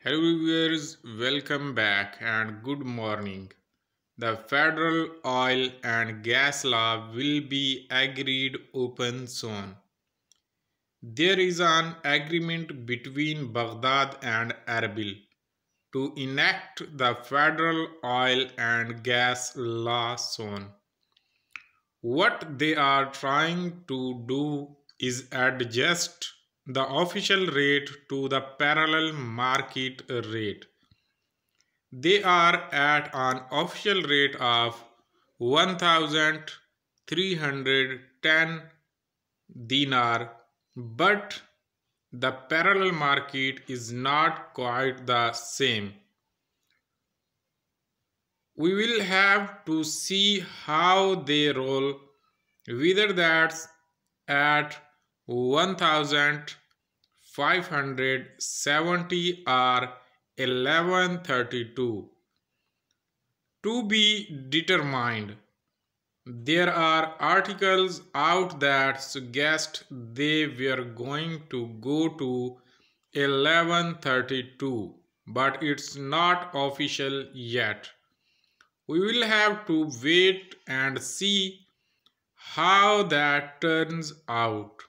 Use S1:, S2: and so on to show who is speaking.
S1: Hello viewers, welcome back and good morning. The federal oil and gas law will be agreed open soon. There is an agreement between Baghdad and Erbil to enact the federal oil and gas law soon. What they are trying to do is adjust the official rate to the parallel market rate. They are at an official rate of 1310 dinar, but the parallel market is not quite the same. We will have to see how they roll, whether that's at 1570 or 1132 to be determined. There are articles out that suggest they were going to go to 1132 but it's not official yet. We will have to wait and see how that turns out